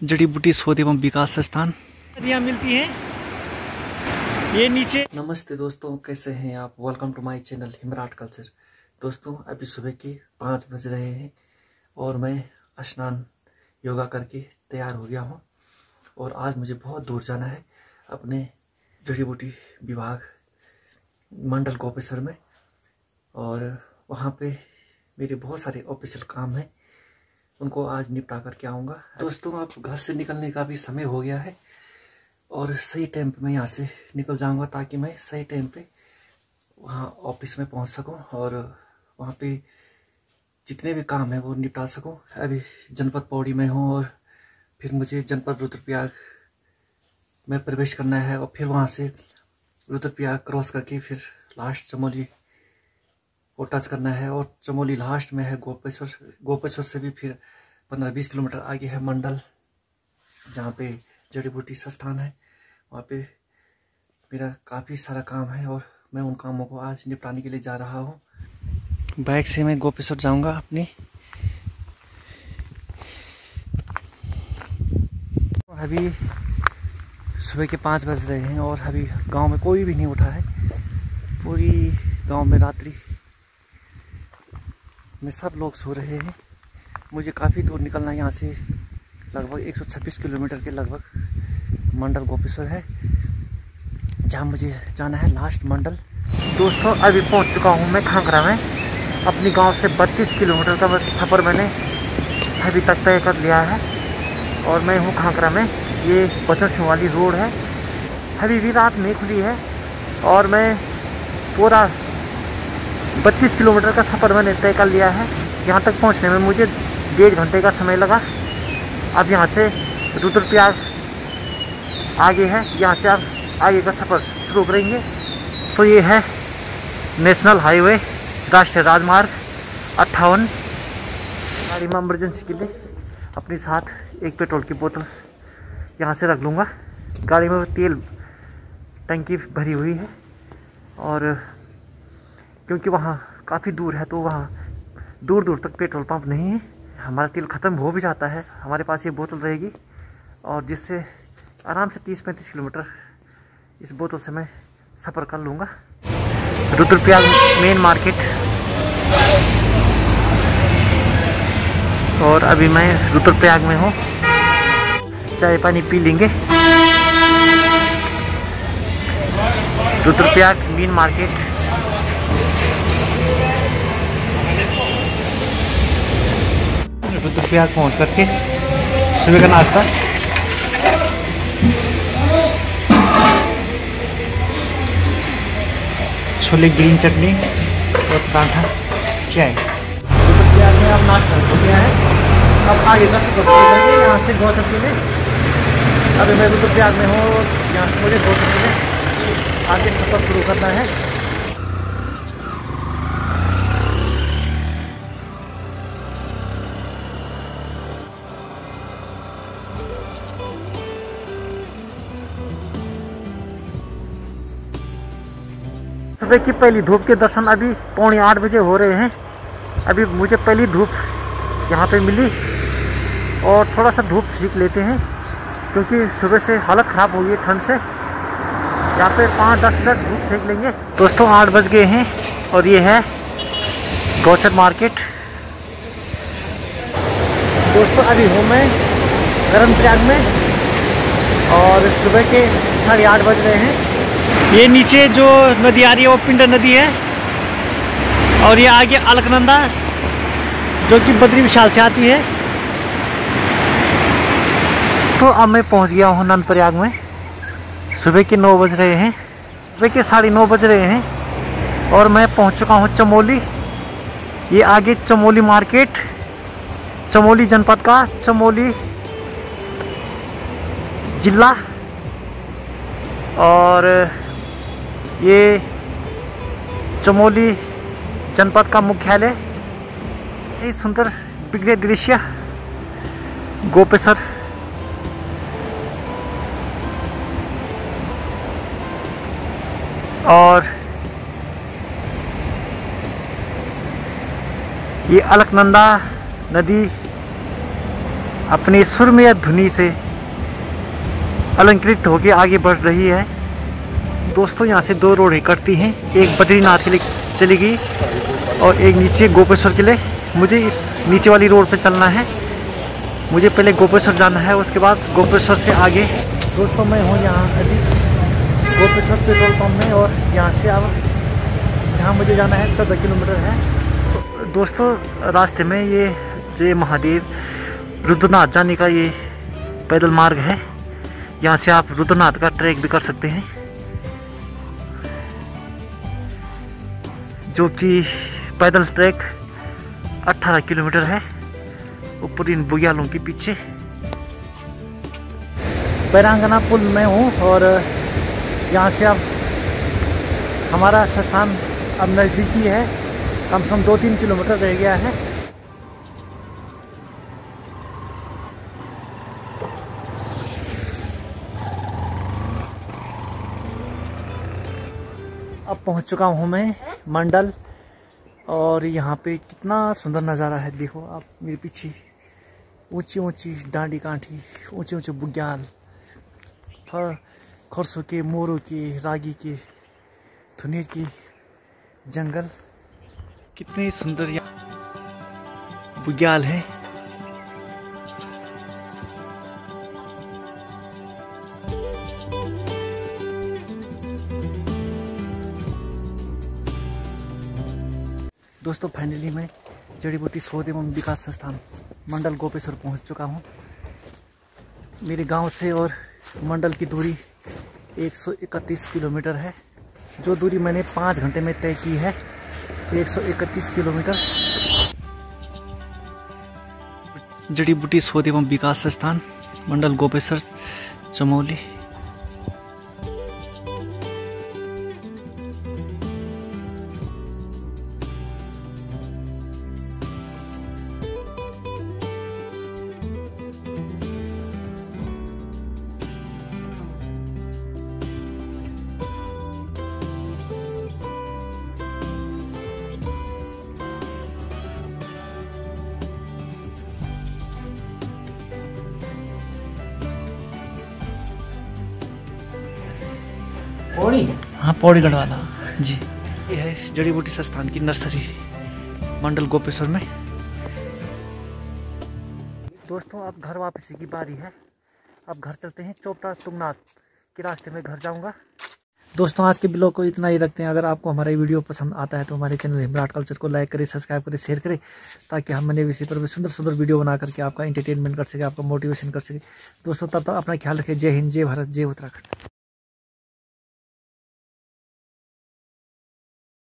जड़ी बूटी शोध एवं विकास संस्थान। नदियाँ मिलती हैं। ये नीचे नमस्ते दोस्तों कैसे हैं आप? Welcome to my channel Himrat culture दोस्तों अभी सुबह के पाँच बज रहे हैं और मैं स्नान योगा करके तैयार हो गया हूँ। और आज मुझे बहुत दूर जाना है अपने जड़ी बूटी विभाग मंडल गोपेश्वर में। और वहाँ पे मेरे बहुत सारे ऑफिशियल काम हैं। उनको आज निपटा करके आऊँगा। दोस्तों आप घर से निकलने का भी समय हो गया है और सही टाइम पे मैं यहाँ से निकल जाऊँगा ताकि मैं सही टाइम पे वहाँ ऑफ़िस में पहुँच सकूँ और वहाँ पे जितने भी काम है वो निपटा सकूँ। अभी जनपद पौड़ी में हूँ और फिर मुझे जनपद रुद्रप्रयाग में प्रवेश करना है और फिर वहाँ से रुद्रप्रयाग क्रॉस करके फिर लास्ट चमोली को टच करना है और चमोली लास्ट में है गोपेश्वर गोपेश्वर से भी फिर पंद्रह बीस किलोमीटर आगे है मंडल, जहाँ पे जड़ी बूटी संस्थान है। वहाँ पे मेरा काफ़ी सारा काम है और मैं उन कामों को आज निपटाने के लिए जा रहा हूँ। बाइक से मैं गोपेश्वर जाऊँगा अपने। अभी सुबह के पाँच बज रहे हैं और अभी गाँव में कोई भी नहीं उठा है। पूरी गाँव में रात्रि में सब लोग सो रहे हैं। मुझे काफ़ी दूर निकलना है यहाँ से लगभग 126 किलोमीटर के लगभग मंडल गोपेश्वर है, जहाँ मुझे जाना है लास्ट मंडल। दोस्तों, अभी पहुँच चुका हूँ मैं खांगरा में। अपनी गाँव से 32 किलोमीटर का सफ़र मैंने अभी तक तय कर लिया है और मैं हूँ खांगरा में। ये बचन वाली रोड है। अभी भी रात नहीं खुली है और मैं पूरा बत्तीस किलोमीटर का सफ़र मैंने तय कर लिया है। यहाँ तक पहुँचने में मुझे डेढ़ घंटे का समय लगा। अब यहाँ से रुद्रप्रयाग आगे है। यहाँ से आप आगे का सफ़र शुरू करेंगे। तो ये है नेशनल हाईवे, राष्ट्रीय राजमार्ग, अट्ठावन। गाड़ी में इमरजेंसी के लिए अपने साथ एक पेट्रोल की बोतल यहाँ से रख लूँगा। गाड़ी में तेल टंकी भरी हुई है और क्योंकि वहाँ काफ़ी दूर है तो वहाँ दूर दूर तक पेट्रोल पंप नहीं है। हमारा तेल ख़त्म हो भी जाता है, हमारे पास ये बोतल रहेगी और जिससे आराम से 30-35 किलोमीटर इस बोतल से मैं सफ़र कर लूँगा। Rudraprayag main market. और अभी मैं रुद्रप्रयाग में हूँ। चाय पानी पी लेंगे। Rudraprayag main market. रुद्रप्रयाग पहुँच करके सुबह का नाश्ता। छोले, ग्रीन चटनी और पराठा। चाय में अब नाश्ता हो? गया है अब आगे करेंगे यहाँ से गौचर के लिए अभी मैं रुद्रप्रयाग में हूँ, यहाँ से मुझे के लिए आगे सफ़र शुरू करना है। सुबह की पहली धूप के दर्शन अभी पौने आठ बजे हो रहे हैं। अभी मुझे पहली धूप यहाँ पे मिली और थोड़ा सा धूप सीख लेते हैं, क्योंकि सुबह से हालत ख़राब हो गई है ठंड से। यहाँ पे पाँच दस मिनट धूप सेक लेंगे। दोस्तों, आठ बज गए हैं और ये है गौचर मार्केट। दोस्तों, अभी हूँ मैं गर्म प्रयाग में और सुबह के साढ़े आठ बज रहे हैं। ये नीचे जो नदी आ रही है, वो पिंड नदी है। और ये आगे अलकनंदा, जो कि बद्री विशाल से आती है। तो अब मैं पहुँच गया हूँ नंद प्रयाग में। सुबह के नौ बज रहे हैं। सुबह के साढ़े नौ बज रहे हैं। और मैं पहुँच चुका हूँ चमोली। ये आगे चमोली मार्केट, चमोली जनपद का चमोली जिला। और ये चमोली जनपद का मुख्यालय ये सुंदर बिगड़े दृश्य, गोपेश्वर। और ये अलकनंदा नदी अपनी सुरमय धुनी से अलंकृत होकर आगे बढ़ रही है। दोस्तों, यहाँ से दो रोड कटती हैं। एक बद्रीनाथ के लिए चली गई और एक नीचे गोपेश्वर के लिए। मुझे इस नीचे वाली रोड पे चलना है। मुझे पहले गोपेश्वर जाना है, उसके बाद गोपेश्वर से आगे। दोस्तों, मैं हूँ यहाँ अभी गोपेश्वर पेट्रोल पंप में और यहाँ से अब जहाँ मुझे जाना है, चौदह किलोमीटर है। दोस्तों, रास्ते में ये जय महादेव रुद्रनाथ जाने का ये पैदल मार्ग है। यहाँ से आप रुद्रनाथ का ट्रैक भी कर सकते हैं। जो कि पैदल ट्रैक 18 किलोमीटर है, ऊपर इन बुग्यालों के पीछे। बैरांगना पुल में हूँ और यहाँ से अब हमारा संस्थान अब नज़दीकी है। कम से कम दो तीन किलोमीटर रह गया है। अब पहुँच चुका हूँ मैं मंडल। और यहाँ पे कितना सुंदर नज़ारा है, देखो आप मेरे पीछे। ऊँची ऊँची डांडी कांठी ऊँचे ऊँचे बुग्याल खरसों के, मोरों के, रागी के, धुनेर के जंगल। कितने सुंदर यहाँ बुग्याल है। दोस्तों फाइनली मैं जड़ी बूटी शोध एवं विकास संस्थान मंडल गोपेश्वर पहुँच चुका हूँ। मेरे गाँव से और मंडल की दूरी 131 किलोमीटर है। जो दूरी मैंने पाँच घंटे में तय की है 131 किलोमीटर। जड़ी बूटी शोध एवं विकास संस्थान मंडल गोपेश्वर, चमोली। पौड़ी? हाँ पौड़ीगढ़ वाला जी। ये है जड़ी बूटी संस्थान की नर्सरी मंडल गोपेश्वर में। दोस्तों अब घर वापसी की बारी है। अब घर चलते हैं चोपटा तुंगनाथ के रास्ते में घर जाऊँगा। दोस्तों आज के ब्लॉग को इतना ही रखते हैं। अगर आपको हमारा वीडियो पसंद आता है तो हमारे चैनल हिमराट कल्चर को लाइक करें सब्सक्राइब करें शेयर करें ताकि हम नए विषय पर भी सुंदर सुंदर वीडियो बना करके आपका इंटरटेनमेंट कर सके आपका मोटिवेशन कर सके। दोस्तों तब तक अपना ख्याल रखें। जय हिंद जय भारत जय उत्तराखंड।